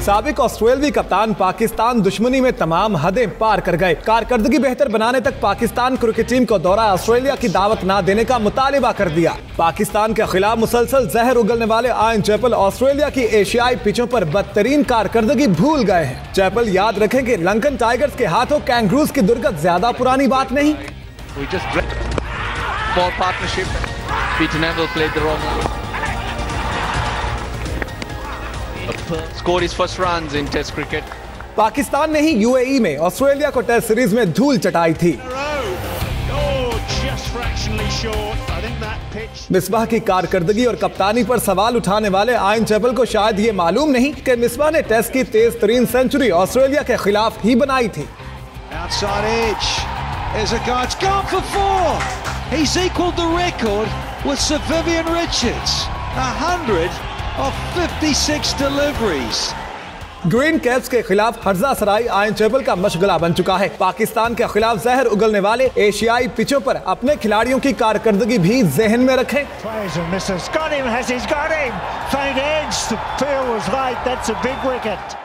سابق آسٹریلوی کپتان پاکستان دشمنی میں تمام حدیں پار کر گئے۔ کارکردگی بہتر بنانے تک پاکستان کرکٹ ٹیم کو دورہ آسٹریلیا کی دعوت نہ دینے کا مطالبہ کر دیا۔ پاکستان کے خلاف مسلسل زہر اگلنے والے آئن چیپل آسٹریلیا کی ایشیائی پچوں پر بدترین کارکردگی بھول گئے ہیں۔ چیپل یاد رکھیں کہ لنکن ٹائیگرز کے ہاتھوں کینگروز کی درگت زیادہ پرانی بات نہیں۔ We just break ball partnership. Peter Neville played the wrong Scored his first runs in Test cricket. Pakistan نے ہی یو اے ای میں آسٹریلیا کو ٹیسٹ سیریز میں دھول چٹائی تھی. مصباح کی کارکردگی اور کپتانی پر سوال اٹھانے والے آئن چیپل کو شاید یہ معلوم نہیں کہ مصباح نے ٹیسٹ کی تیز ترین سینچری آسٹریلیا کے خلاف ہی بنائی تھی. He's equalled the record with Sir Vivian Richards. A hundred of 56 deliveries. Green caps کے خلاف ہرزہ سرائی آئن چیپل کا مشغلہ بن چکا ہے پاکستان کے خلاف زہر اگلنے والے ایشیائی پچوں پر اپنے کھلاڑیوں کی کارکردگی بھی ذہن میں رکھیں Plays and misses. Got him, has he's got him. Faint edge. The feel was right. That's a big wicket.